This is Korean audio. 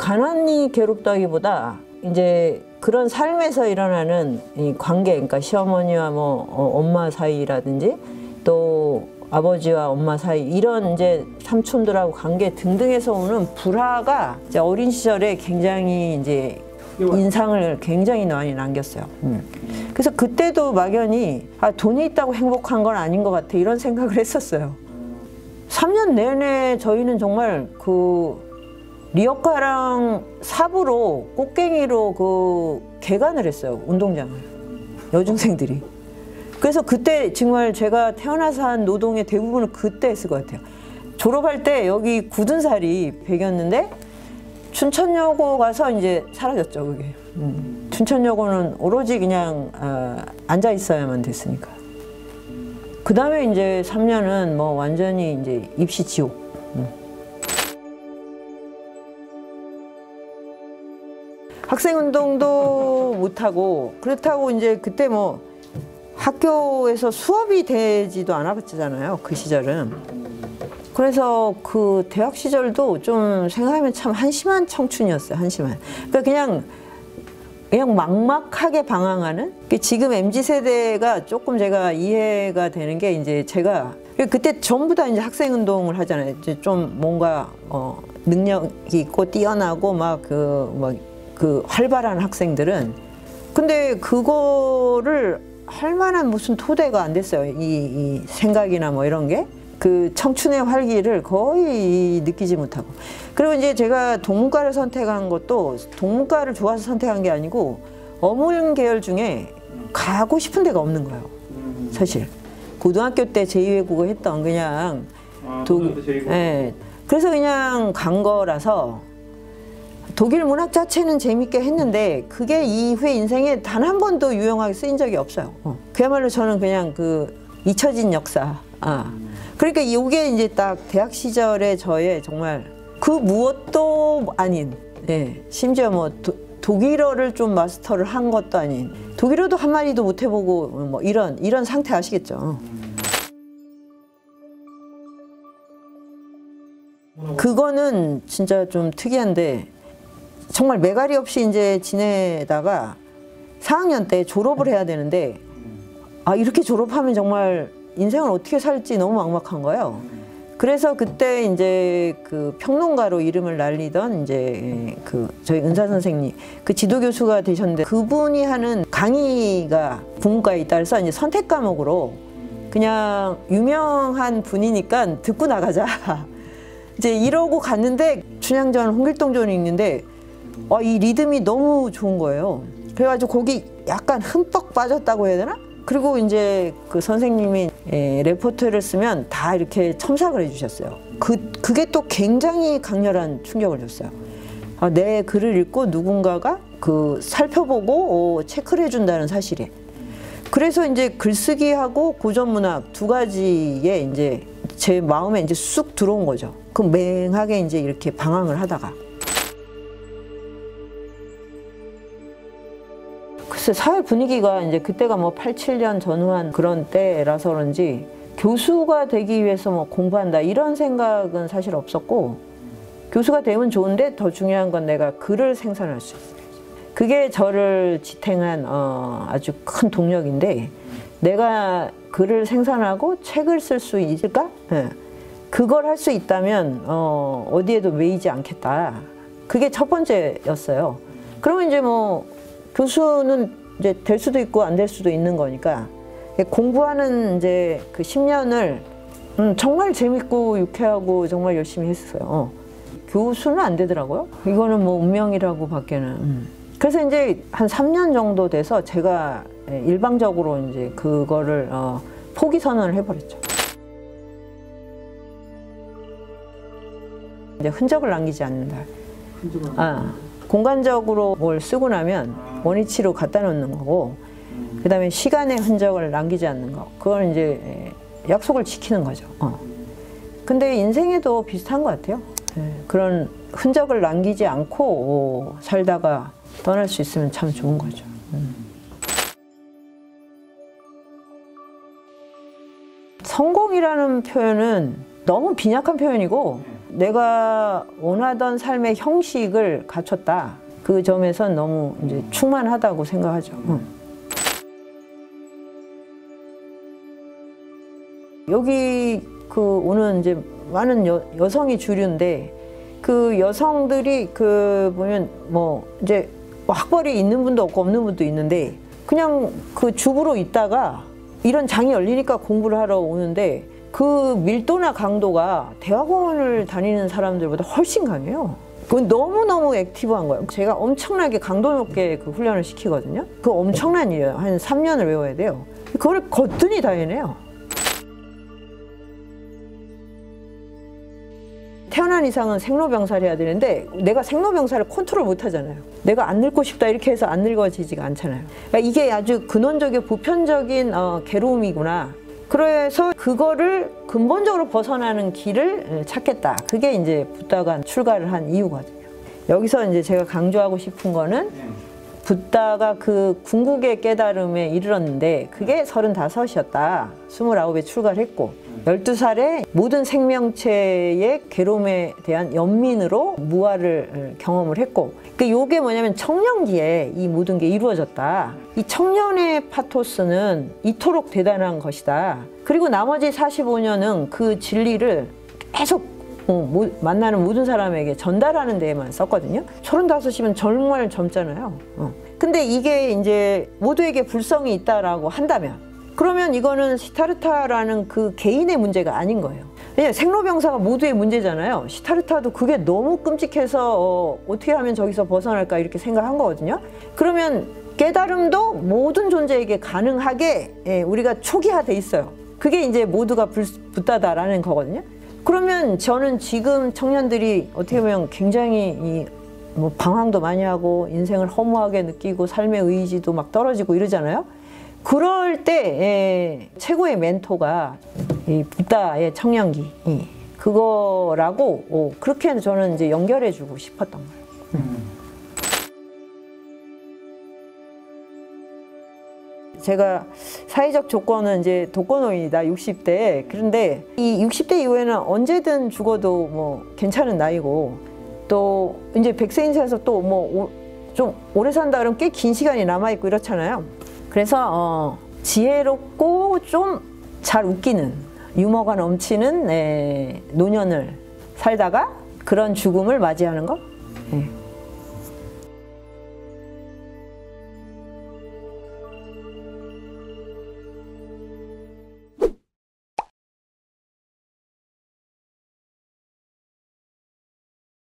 가난이 괴롭다기보다 이제 그런 삶에서 일어나는 이 관계, 그러니까 시어머니와 뭐 어, 엄마 사이라든지 또 아버지와 엄마 사이 이런 이제 삼촌들하고 관계 등등에서 오는 불화가 이제 어린 시절에 굉장히 이제 인상을 굉장히 많이 남겼어요. 음. 그래서 그때도 막연히 아, 돈이 있다고 행복한 건 아닌 것 같아 이런 생각을 했었어요. 3년 내내 저희는 정말 그 리어카랑 삽으로 꽃갱이로 그 개간을 했어요 운동장을 여중생들이. 그래서 그때 정말 제가 태어나서 한 노동의 대부분을 그때 했을 것 같아요. 졸업할 때 여기 굳은 살이 배겼는데 춘천여고 가서 이제 사라졌죠 그게. 음. 춘천여고는 오로지 그냥 아, 앉아 있어야만 됐으니까. 그 다음에 이제 3년은 뭐 완전히 이제 입시 지옥. 음. 학생 운동도 못하고 그렇다고 이제 그때 뭐 학교에서 수업이 되지도 않았잖아요. 그 시절은. 그래서 그 대학 시절도 좀 생각하면 참 한심한 청춘이었어요. 한심한. 그러니까 그냥 그냥 막막하게 방황하는 지금 mz 세대가 조금 제가 이해가 되는 게 이제 제가 그때 전부 다 이제 학생 운동을 하잖아요. 이제 좀 뭔가 어 능력이 있고 뛰어나고 막 그막 그 활발한 학생들은 근데 그거를 할 만한 무슨 토대가 안 됐어요. 이, 이 생각이나 뭐 이런 게. 그 청춘의 활기를 거의 느끼지 못하고. 그리고 이제 제가 동문과를 선택한 것도 동문과를 좋아서 선택한 게 아니고 어문 계열 중에 가고 싶은 데가 없는 거예요. 사실. 고등학교 때 제2외국어 했던 그냥 아, 제일 예. 그래서 그냥 간 거라서 독일 문학 자체는 재밌게 했는데 그게 이후에 인생에 단 한 번도 유용하게 쓰인 적이 없어요. 어. 그야말로 저는 그냥 그 잊혀진 역사. 아. 그러니까 이게 이제 딱 대학 시절에 저의 정말 그 무엇도 아닌, 예. 심지어 뭐 도, 독일어를 좀 마스터를 한 것도 아닌, 독일어도 한 마디도 못 해보고 뭐 이런 이런 상태 아시겠죠? 그거는 진짜 좀 특이한데 정말 매가리 없이 이제 지내다가 4학년 때 졸업을 해야 되는데 아 이렇게 졸업하면 정말 인생을 어떻게 살지 너무 막막한 거예요. 그래서 그때 이제 그 평론가로 이름을 날리던 이제 그 저희 은사 선생님 그 지도 교수가 되셨는데 그분이 하는 강의가 있다 그래서 이제 선택 과목으로 그냥 유명한 분이니까 듣고 나가자. 이제 이러고 갔는데 춘향전 홍길동전이 있는데 어, 이 리듬이 너무 좋은 거예요. 그래가지고 거기 약간 흠뻑 빠졌다고 해야 되나? 그리고 이제 그 선생님이 예, 레포트를 쓰면 다 이렇게 첨삭을 해주셨어요. 그, 그게 또 굉장히 강렬한 충격을 줬어요. 아, 내 글을 읽고 누군가가 그 살펴보고 어, 체크를 해준다는 사실에. 그래서 이제 글쓰기하고 고전문학 두 가지에 이제 제 마음에 이제 쑥 들어온 거죠. 그 맹하게 이제 이렇게 방황을 하다가. 글쎄 사회 분위기가 이제 그때가 뭐 87년 전후한 그런 때라서 그런지 교수가 되기 위해서 뭐 공부한다 이런 생각은 사실 없었고 교수가 되면 좋은데 더 중요한 건 내가 글을 생산할 수 있어요. 그게 저를 지탱한 어, 아주 큰 동력인데 내가 글을 생산하고 책을 쓸 수 있을까? 네. 그걸 할 수 있다면 어, 어디에도 매이지 않겠다. 그게 첫 번째였어요. 그러면 이제 뭐 교수는 이제 될 수도 있고 안 될 수도 있는 거니까 공부하는 이제 그 10년을 음, 정말 재밌고 유쾌하고 정말 열심히 했어요. 어. 교수는 안 되더라고요. 이거는 뭐 운명이라고 밖에는. 음. 그래서 이제 한 3년 정도 돼서 제가 일방적으로 이제 그거를 어, 포기 선언을 해버렸죠. 이제 흔적을 남기지 않는다. 아, 공간적으로 뭘 쓰고 나면 원위치로 갖다 놓는 거고, 그 다음에 시간의 흔적을 남기지 않는 거. 그걸 이제 약속을 지키는 거죠. 어. 근데 인생에도 비슷한 것 같아요. 예, 그런 흔적을 남기지 않고 살다가 떠날 수 있으면 참 좋은 거죠. 음. 성공이라는 표현은 너무 빈약한 표현이고 내가 원하던 삶의 형식을 갖췄다. 그 점에선 너무 이제 충만하다고 생각하죠. 응. 여기 그 오는 이제 많은 여, 여성이 주류인데 그 여성들이 그 보면 뭐 이제 학벌이 있는 분도 없고 없는 분도 있는데 그냥 그 주부로 있다가 이런 장이 열리니까 공부를 하러 오는데 그 밀도나 강도가 대학원을 다니는 사람들보다 훨씬 강해요. 그건 너무너무 active한 거예요. 제가 엄청나게 강도 높게 그 훈련을 시키거든요. 그 엄청난 일이에요. 한 3년을 외워야 돼요. 그걸 거뜬히 다 해내요. 태어난 이상은 생로병사를 해야 되는데 내가 생로병사를 컨트롤 못 하잖아요. 내가 안 늙고 싶다 이렇게 해서 안 늙어지지가 않잖아요. 그러니까 이게 아주 근원적인 보편적인 어, 괴로움이구나. 그래서 그거를 근본적으로 벗어나는 길을 찾겠다. 그게 이제 붓다가 출가를 한 이유거든요. 여기서 이제 제가 강조하고 싶은 거는 붓다가 그 궁극의 깨달음에 이르렀는데 그게 35이었다. 29에 출가를 했고 12살에 모든 생명체의 괴로움에 대한 연민으로 무아를 경험을 했고 그 요게 뭐냐면 청년기에 이 모든 게 이루어졌다. 이 청년의 파토스는 이토록 대단한 것이다. 그리고 나머지 45년은 그 진리를 계속 어, 모, 만나는 모든 사람에게 전달하는 데에만 썼거든요. 35이면 정말 젊잖아요. 어. 근데 이게 이제 모두에게 불성이 있다라고 한다면 그러면 이거는 시타르타라는 그 개인의 문제가 아닌 거예요. 왜냐 생로병사가 모두의 문제잖아요. 시타르타도 그게 너무 끔찍해서 어, 어떻게 하면 저기서 벗어날까 이렇게 생각한 거거든요. 그러면 깨달음도 모든 존재에게 가능하게 예, 우리가 초기화돼 있어요. 그게 이제 모두가 불다다라는 거거든요. 그러면 저는 지금 청년들이 어떻게 보면 굉장히 뭐 방황도 많이 하고 인생을 허무하게 느끼고 삶의 의지도 막 떨어지고 이러잖아요. 그럴 때 예, 최고의 멘토가 이 부다의 청년기 예, 그거라고 오, 그렇게 저는 이제 연결해주고 싶었던 거예요. 음. 제가 사회적 조건은 이제 독거노인이다 60대 그런데 이 60대 이후에는 언제든 죽어도 뭐 괜찮은 나이고 또 이제 100세 인생에서 또 뭐 좀 오래 산다 그러면 꽤 긴 시간이 남아있고 이렇잖아요 그래서 어, 지혜롭고 좀 잘 웃기는 유머가 넘치는 에, 노년을 살다가 그런 죽음을 맞이하는 거 네.